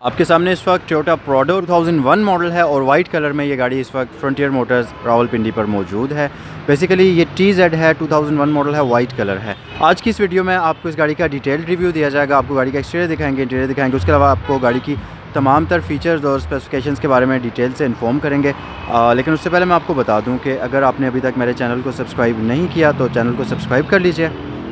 آپ کے سامنے اس وقت ٹوٹا پروڈو 2001 ماڈل ہے اور وائٹ کلر میں یہ گاڑی اس وقت فرنٹیئر موٹرز راول پنڈی پر موجود ہے۔ بیسیکلی یہ ٹی زیڈ ہے 2001 ماڈل ہے وائٹ کلر ہے۔ آج کی اس ویڈیو میں آپ کو اس گاڑی کا ڈیٹیل ریویو دیا جائے گا۔ آپ کو گاڑی کا ایکسٹیریئر دکھائیں گے انٹیریئر دکھائیں گے۔ اس کے علاوہ آپ کو گاڑی کی تمام تر فیچرز اور اسپیسیفکیشنز کے بارے میں ڈیٹیل سے انفارم کریں گے۔ لیکن اس سے پہلے میں آپ کو بتا دوں کہ اگر آپ نے ابھی تک میرے چینل کو سبسکرائب نہیں کیا تو چینل کو سبسکرائب کر لیجیے۔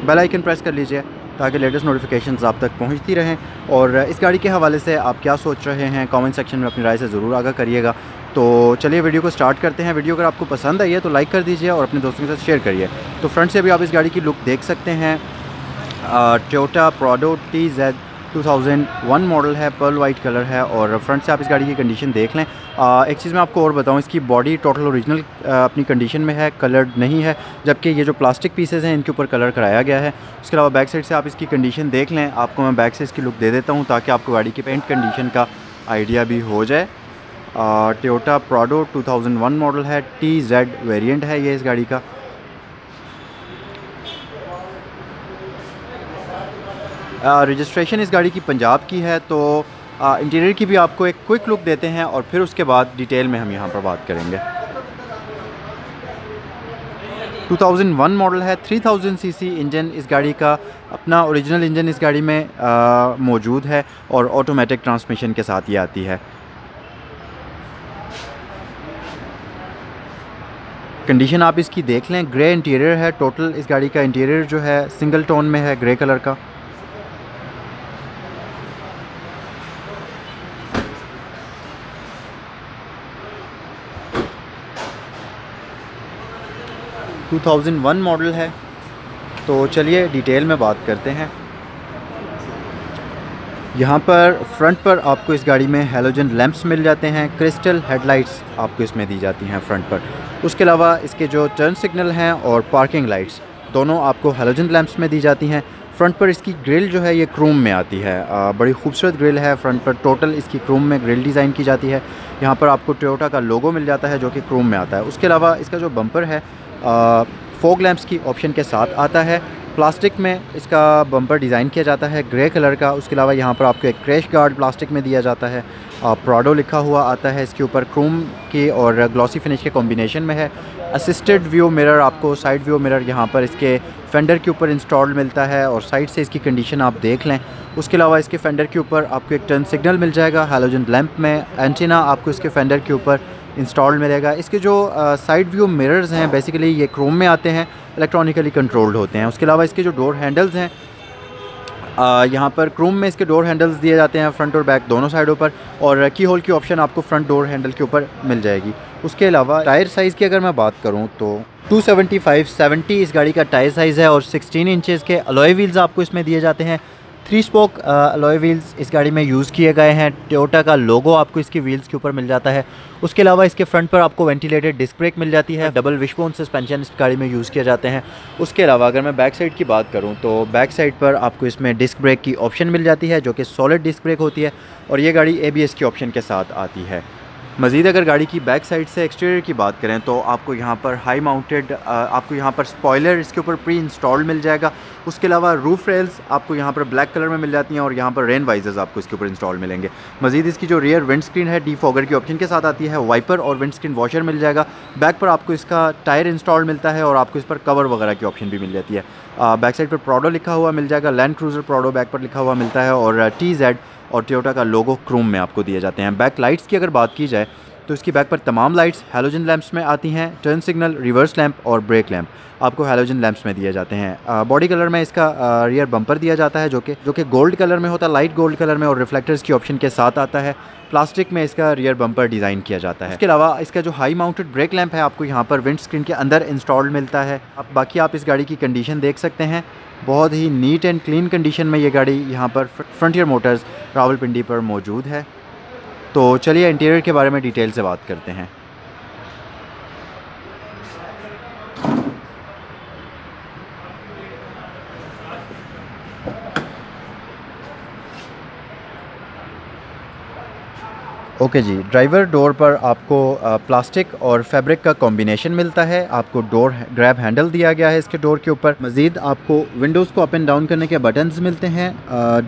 بیل آئیکن پریس کر لیجیے۔ تاکہ لیٹسٹ نوٹیفیکیشنز آپ تک پہنچتی رہیں اور اس گاڑی کے حوالے سے آپ کیا سوچ رہے ہیں کامنٹ سیکشن میں اپنی رائے سے ضرور آگاہ کریے گا۔ تو چلیے ویڈیو کو سٹارٹ کرتے ہیں۔ ویڈیو اگر آپ کو پسند آئی ہے تو لائک کر دیجیے اور اپنے دوستوں کے ساتھ شیئر کریے۔ تو فرنٹ سے بھی آپ اس گاڑی کی لک دیکھ سکتے ہیں۔ Toyota Prado T Z 2001 model ہے پرل وائٹ کلر ہے اور فرنٹ سے آپ اس گاڑی کی کنڈیشن دیکھ لیں۔ ایک چیز میں آپ کو اور بتاؤں، اس کی باڈی ٹوٹل اوریجنل اپنی کنڈیشن میں ہے کلرڈ نہیں ہے، جبکہ یہ جو پلاسٹک پیسز ہیں، ان کے اوپر کلر کرایا گیا ہے۔ اس کے علاوہ بیک سائڈ سے آپ اس کی کنڈیشن دیکھ لیں۔ آپ کو میں بیک سے اس کی لک دے دیتا ہوں تاکہ آپ کو گاڑی کی پینٹ کنڈیشن کا آئیڈیا بھی ہو جائے۔ ٹیوٹا پراڈو 2001 ماڈل ہے ٹی زیڈ ویریئنٹ ہے یہ اس گاڑی کا۔ رجسٹریشن اس گاڑی کی پنجاب کی ہے تو انٹیریئر کی بھی آپ کو ایک کوئک لک دیتے ہیں اور پھر اس کے بعد ڈیٹیل میں ہم یہاں پر بات کریں گے۔ 2001 ماڈل ہے 3000 سی سی انجن اس گاڑی کا، اپنا اوریجنل انجن اس گاڑی میں موجود ہے اور آٹومیٹک ٹرانسمیشن کے ساتھ یہ آتی ہے۔ کنڈیشن آپ اس کی دیکھ لیں گرے انٹیریئر ہے ٹوٹل اس گاڑی کا انٹیریئر جو ہے سنگل ٹون میں ہے گرے کلر کا۔ ٹو تھاؤزنڈ ون ماڈل ہے۔ تو چلیے ڈیٹیل میں بات کرتے ہیں۔ یہاں پر فرنٹ پر آپ کو اس گاڑی میں ہیلوجن لیمپس مل جاتے ہیں۔ کرسٹل ہیڈ لائٹس آپ کو اس میں دی جاتی ہیں فرنٹ پر۔ اس کے علاوہ اس کے جو ٹرن سگنل ہیں اور پارکنگ لائٹس دونوں آپ کو ہیلوجن لیمپس میں دی جاتی ہیں۔ فرنٹ پر اس کی گرل جو ہے یہ کروم میں آتی ہے۔ بڑی خوبصورت گرل ہے۔ فرنٹ پر ٹوٹل اس کی کروم میں گرل ڈیزائن کی جاتی ہے۔ یہاں پر آپ کو ٹیوٹا کا لوگو مل جاتا ہے جو کہ کروم میں آتا ہے۔ اس کے علاوہ اس کا جو بمپر ہے فوگ لیمپس کی آپشن کے ساتھ آتا ہے۔ پلاسٹک میں اس کا بمپر ڈیزائن کیا جاتا ہے، گرے کلر کا۔ اس کے علاوہ یہاں پر آپ کو ایک کریش گارڈ پلاسٹک میں دیا جاتا ہے۔ پراڈو لکھا ہوا آتا ہے، اس کے اوپر کروم کی اور گلوسی فنش کے کمبینیشن میں ہے۔ اسسٹڈ ویو مرر آپ کو سائڈ ویو مرر یہاں پر اس کے فینڈر کے اوپر انسٹال ملتا ہے اور سائڈ سے اس کی کنڈیشن آپ دیکھ لیں۔ اس کے علاوہ اس کے فینڈر کے اوپر آپ کو ایک ٹرن سگنل مل جائے گا۔ ہیلوجن لیمپ میں اینٹینا آپ کو اس کے فینڈر کے اوپر انسٹال ملے گا۔ اس کے جو سائڈ ویو مررز ہیں بیسیکلی یہ کروم میں آتے ہیں الیکٹرانیکلی کنٹرولڈ ہوتے ہیں۔ اس کے علاوہ اس کے جو ڈور ہینڈلز ہیں یہاں پر کروم میں اس کے ڈور ہینڈلز دیے جاتے ہیں فرنٹ اور بیک دونوں سائڈوں پر اور کی ہول کی آپشن آپ کو فرنٹ ڈور ہینڈل کے اوپر مل جائے گی۔ اس کے علاوہ ٹائر سائز کی اگر میں بات کروں تو ٹو سیونٹی فائیو سیونٹی اس گاڑی کا ٹائر سائز ہے اور سکسٹین انچز کے الوئے ویلز آپ کو اس میں دیے جاتے ہیں۔ تھری اسپوک الوئے ویلز اس گاڑی میں یوز کیے گئے ہیں۔ ٹیوٹا کا لوگو آپ کو اس کی ویلز کے اوپر مل جاتا ہے۔ اس کے علاوہ اس کے فرنٹ پر آپ کو وینٹیلیٹڈ ڈسک بریک مل جاتی ہے۔ ڈبل وش بون سسپینشن اس گاڑی میں یوز کیے جاتے ہیں۔ اس کے علاوہ اگر میں بیک سائڈ کی بات کروں تو بیک سائڈ پر آپ کو اس میں ڈسک بریک کی آپشن مل جاتی ہے، جو کہ سالڈ ڈسک بریک ہوتی ہے اور یہ گاڑی اے بی ایس کی آپشن کے ساتھ آتی ہے۔ مزید اگر گاڑی کی بیک سائڈ سے ایکسٹیریئر کی بات کریں تو آپ کو یہاں پر ہائی ماؤنٹیڈ آپ کو یہاں پر سپوائلر اس کے اوپر پری انسٹال مل جائے گا۔ اس کے علاوہ روف ریلز آپ کو یہاں پر بلیک کلر میں مل جاتی ہیں اور یہاں پر رین وائزرز آپ کو اس کے اوپر انسٹال ملیں گے۔ مزید اس کی جو ریئر ونڈ اسکرین ہے ڈی فوگر کی آپشن کے ساتھ آتی ہے۔ وائپر اور ونڈ اسکرین واشر مل جائے گا۔ بیک پر آپ کو اس کا ٹائر انسٹال ملتا ہے اور آپ کو اس پر کور وغیرہ کی آپشن بھی مل جاتی ہے۔ بیک سائڈ پر پروڈو لکھا ہوا مل جائے گا۔ لینڈ کروزر پروڈو بیک پر لکھا ہوا ملتا ہے اور ٹی زیڈ اور ٹیوٹا کا لوگو کروم میں آپ کو دیے جاتے ہیں. بیک لائٹس کی اگر بات کی جائے تو اس کی بیک پر تمام لائٹس ہیلوجن لیمپس میں آتی ہیں، ٹرن سگنل، ریورس لیمپ اور بریک لیمپ۔ آپ کو ہیلوجن لیمپس میں دیے جاتے ہیں۔ باڈی کلر میں اس کا ریئر بمپر دیا جاتا ہے جو کہ جو کہ گولڈ کلر میں ہوتا ہے، لائٹ گولڈ کلر میں اور ریفلیکٹرز کی آپشن کے ساتھ آتا ہے۔ پلاسٹک میں اس کا ریئر بمپر ڈیزائن کیا جاتا ہے۔ اس کے علاوہ اس کا جو ہائی ماؤنٹڈ بریک لیمپ ہے، آپ کو یہاں پر ونڈ اسکرین کے اندر انسٹال ملتا ہے۔ اب باقی آپ اس گاڑی کی کنڈیشن دیکھ سکتے ہیں۔ بہت ہی نیٹ اینڈ کلین کنڈیشن میں یہ گاڑی یہاں پر فرنٹیئر موٹرز راول پنڈی پر موجود ہے۔ تو چلیے انٹیریئر کے بارے میں ڈیٹیل سے بات کرتے ہیں۔ اوکے جی ڈرائیور ڈور پر آپ کو پلاسٹک اور فیبرک کا کمبینیشن ملتا ہے۔ آپ کو ڈور گریب ہینڈل دیا گیا ہے اس کے ڈور کے اوپر۔ مزید آپ کو ونڈوز کو اپ اینڈ ڈاؤن کرنے کے بٹنز ملتے ہیں۔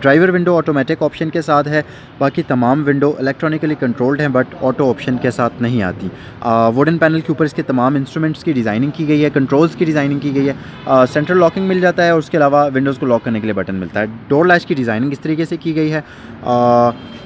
ڈرائیور ونڈو آٹومیٹک آپشن کے ساتھ ہے۔ باقی تمام ونڈو الیکٹرانکلی کنٹرولڈ ہیں بٹ آٹو آپشن کے ساتھ نہیں آتی۔ ووڈن پینل کے اوپر اس کے تمام انسٹرومنٹس کی ڈیزائننگ کی گئی ہے، کنٹرولز کی ڈیزائننگ کی گئی ہے۔ سینٹرل لاکنگ مل جاتا ہے اور اس کے علاوہ ونڈوز کو لاک کرنے کے لیے بٹن ملتا ہے۔ ڈور لیش کی ڈیزائننگ اس طریقے سے کی گئی ہے۔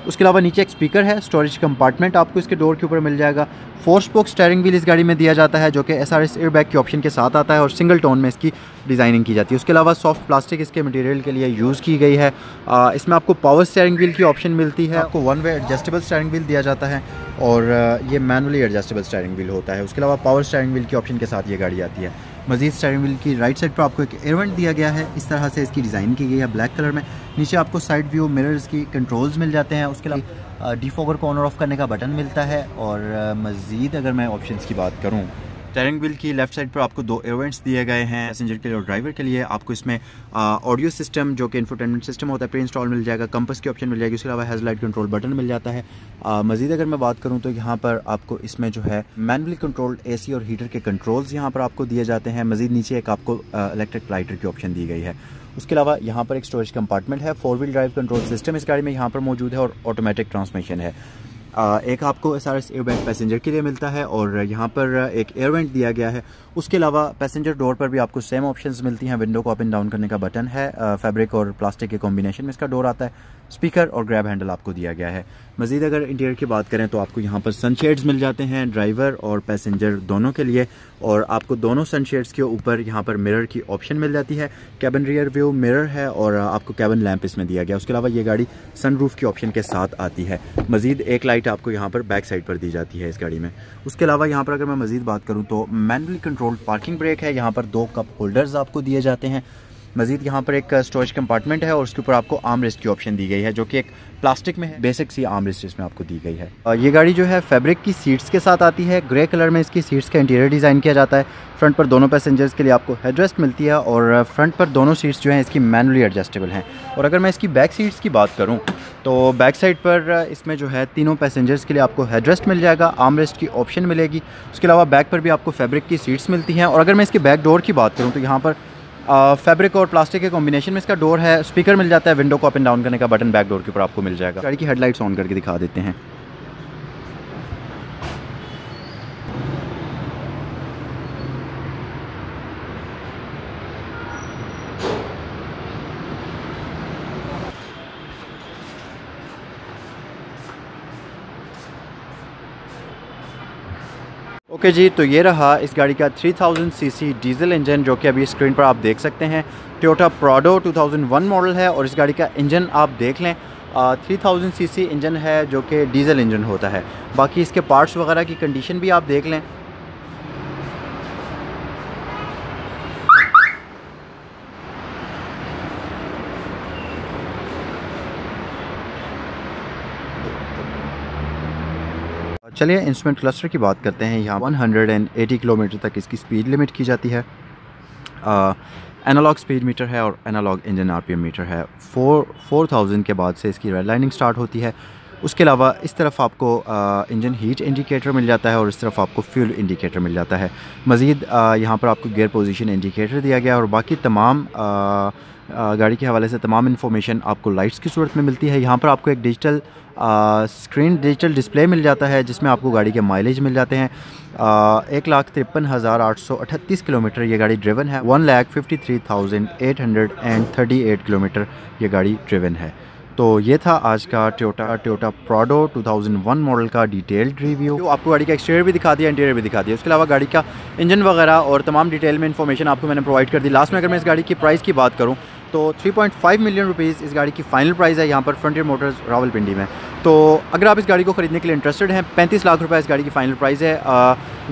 اس کے علاوہ نیچے ایک اسپیکر ہے اسٹوریج کمپارٹمنٹ آپ کو اس کے ڈور کے اوپر مل جائے گا۔ فور اسپوک اسٹیئرنگ ویل اس گاڑی میں دیا جاتا ہے جو کہ S R S year bag کے آپشن کے ساتھ آتا ہے اور سنگل ٹون میں اس کی ڈیزائننگ کی جاتی ہے۔ اس کے علاوہ سافٹ پلاسٹک اس کے مٹیریل کے لیے یوز کی گئی ہے۔ اس میں آپ کو پاور اسٹیئرنگ ویل کی آپشن ملتی ہے۔ آپ کو one way adjustable steering wheel دیا جاتا ہے اور یہ مینولی ایڈجسٹیبل اسٹیئرنگ ویل ہوتا ہے۔ اس کے علاوہ پاور اسٹیئرنگ ویل کی آپشن کے ساتھ یہ گاڑی آتی ہے۔ مزید اسٹیئرنگ ویل کی رائٹ سائڈ پر آپ کو ایک ایونٹ دیا گیا ہے۔ اس طرح سے اس کی ڈیزائن کی گئی ہے۔ بلیک کلر میں نیچے آپ کو سائڈ ویو مررز کی کنٹرولز مل جاتے ہیں اس کے علاوہ ڈی فوگر کو آنر آف کرنے کا بٹن ملتا ہے اور مزید اگر میں آپشنس کی بات کروں۔ ٹیرنگ ویل کی لیفٹ سائڈ پر آپ کو دو ایونٹس دیے گئے ہیں پیسنجر کے لیے اور ڈرائیور کے لیے۔ آپ کو اس میں آڈیو سسٹم جو کہ انفرٹینمنٹ سسٹم ہوتا ہے پری انسٹال مل جائے گا کمپس کی آپشن مل جائے گی اس کے علاوہ ہیز لائٹ کنٹرول بٹن مل جاتا ہے۔ مزید اگر میں بات کروں تو یہاں پر آپ کو اس میں جو ہے مینولی کنٹرول اے سی اور ہیٹر کے کنٹرولز یہاں پر آپ کو دیے جاتے ہیں۔ مزید نیچے ایک آپ کو الیکٹرک لائٹر کی آپشن دی گئی ہے۔ اس کے علاوہ یہاں پر ایک اسٹوریج کمپارٹمنٹ ہے four wheel drive control system اس گاڑی میں یہاں پر موجود ہے اور آٹومیٹک ٹرانسمیشن ہے۔ ایک آپ کو S R S airbag passenger کے لیے ملتا ہے اور یہاں پر ایک ایئر وینٹ دیا گیا ہے۔ اس کے علاوہ پیسنجر ڈور پر بھی آپ کو سیم آپشنز ملتی ہیں۔ ونڈو کو اپ اینڈ ڈاؤن کرنے کا بٹن ہے۔ فیبرک اور پلاسٹک کے کمبینیشن میں اس کا ڈور آتا ہے۔ اسپیکر اور گریب ہینڈل آپ کو دیا گیا ہے۔ مزید اگر انٹیریئر کی بات کریں تو آپ کو یہاں پر سن شیڈز مل جاتے ہیں۔ ڈرائیور اور پیسنجر دونوں کے لیے اور آپ کو دونوں سن شیڈز کے اوپر یہاں پر مرر کی آپشن مل جاتی ہے۔ کیبن ریئر ویو مرر ہے اور آپ کو کیبن لیمپ اس میں دیا گیا۔ اس کے علاوہ یہ گاڑی سن روف کی آپشن کے ساتھ آتی ہے۔ مزید ایک لائٹ آپ کو یہاں پر بیک سائڈ پر دی جاتی ہے اس گاڑی میں۔ اس کے علاوہ یہاں پر اگر میں مزید بات کروں تو مینولی کنٹرول پارکنگ بریک ہے۔ یہاں پر دو کپ ہولڈرز آپ کو دیے جاتے ہیں۔ مزید یہاں پر ایک اسٹوریج کمپارٹمنٹ ہے اور اس کے اوپر آپ کو آم ریسٹ کی آپشن دی گئی ہے جو کہ ایک پلاسٹک میں ہے۔ بیسک سی آم ریسٹ اس میں آپ کو دی گئی ہے۔ یہ گاڑی جو ہے فیبرک کی سیٹس کے ساتھ آتی ہے۔ گرے کلر میں اس کی سیٹس کا انٹیریئر ڈیزائن کیا جاتا ہے۔ فرنٹ پر دونوں پیسنجرز کے لیے آپ کو ہیڈ ریسٹ ملتی ہے اور فرنٹ پر دونوں سیٹس جو ہیں اس کی مینولی ایڈجسٹیبل ہیں۔ اور اگر میں اس کی بیک سیٹس کی بات کروں تو بیک سائڈ پر اس میں جو ہے تینوں پیسنجرز کے لیے آپ کو ہیڈ ریسٹ مل جائے گا آم ریسٹ کی آپشن ملے گی۔ اس کے علاوہ بیک پر بھی آپ کو فیبرک کی سیٹس ملتی ہیں۔ اور اگر میں اس کے بیک ڈور کی بات کروں تو یہاں پر فیبرک اور پلاسٹک کے کمبینیشن میں اس کا ڈور ہے اسپیکر مل جاتا ہے ونڈو کو اپ اینڈ ڈاؤن کرنے کا بٹن بیک ڈور کے اوپر آپ کو مل جائے گا۔ گاڑی کی ہیڈ لائٹس آن کر کے دکھا دیتے ہیں۔ اوکے جی تو یہ رہا اس گاڑی کا 3000 سی سی ڈیزل انجن جو کہ ابھی اسکرین پر آپ دیکھ سکتے ہیں۔ ٹیوٹا پراڈو 2001 ماڈل ہے اور اس گاڑی کا انجن آپ دیکھ لیں۔ 3000 سی سی انجن ہے جو کہ ڈیزل انجن ہوتا ہے۔ باقی اس کے پارٹس وغیرہ کی کنڈیشن بھی آپ دیکھ لیں۔ چلیے انسٹرومنٹ کلسٹر کی بات کرتے ہیں۔ یہاں 180 کلومیٹر تک اس کی سپیڈ لمٹ کی جاتی ہے۔ انالوگ سپیڈ میٹر ہے اور analogue engine R P M meter ہے۔ فور فور تھاؤزنڈ کے بعد سے اس کی ریڈ لائننگ سٹارٹ ہوتی ہے۔ اس کے علاوہ اس طرف آپ کو انجن ہیٹ انڈیکیٹر مل جاتا ہے اور اس طرف آپ کو فیول انڈیکیٹر مل جاتا ہے۔ مزید یہاں پر آپ کو گیئر پوزیشن انڈیکیٹر دیا گیا اور باقی تمام گاڑی کے حوالے سے تمام انفارمیشن آپ کو لائٹس کی صورت میں ملتی ہے۔ یہاں پر آپ کو ایک ڈیجیٹل اسکرین ڈیجیٹل ڈسپلے مل جاتا ہے جس میں آپ کو گاڑی کے مائلیج مل جاتے ہیں۔ ایک لاکھ ترپن ہزار آٹھ سو اٹھتیس کلو میٹر یہ گاڑی ڈریون ہے۔ One lakh fifty three thousand eight hundred and thirty eight kilometre یہ گاڑی ڈریون ہے۔ تو یہ تھا آج کا ٹیوٹا ٹیوٹا پراڈو 2001 ماڈل کا ڈیٹیلڈ ریویو آپ کو گاڑی کا ایکسٹیریئر بھی دکھا دیا انٹیریئر بھی دکھا دیا. اس کے علاوہ گاڑی کا انجن وغیرہ اور تمام ڈیٹیل میں انفارمیشن آپ کو میں نے پرووائڈ کر دی. لاسٹ میں اگر میں اس گاڑی کی پرائز کی بات کروں تو 3.5 ملین روپیز اس گاڑی کی فائنل پرائز ہے یہاں پر فرنٹیر موٹرز راول پنڈی میں۔ تو اگر آپ اس گاڑی کو خریدنے کے لیے انٹرسٹڈ ہیں، پینتیس لاکھ روپے اس گاڑی کی فائنل پرائز ہے۔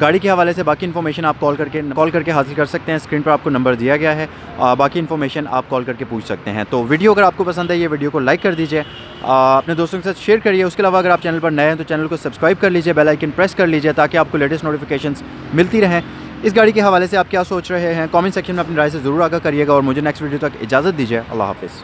گاڑی کے حوالے سے باقی انفارمیشن آپ کال کر کے کال کر کے حاصل کر سکتے ہیں۔ اسکرین پر آپ کو نمبر دیا گیا ہے۔ باقی انفارمیشن آپ کال کر کے پوچھ سکتے ہیں۔ تو ویڈیو اگر آپ کو پسند ہے، یہ ویڈیو کو لائک کر دیجیے اپنے دوستوں کے ساتھ شیئر کریے۔ اس کے علاوہ اگر آپ چینل پر نئے ہیں تو چینل کو سبسکرائب کر لیجیے بیل آئکن پریس کر لیجیے تاکہ آپ کو لیٹسٹ نوٹیفیکیشنس ملتی رہیں۔ اس گاڑی کے حوالے سے آپ کیا سوچ رہے ہیں؟ کامنٹ سیکشن میں اپنی رائے سے ضرور آگاہ کریے گا اور مجھے نیکسٹ ویڈیو تک اجازت دیجیے۔ اللہ حافظ۔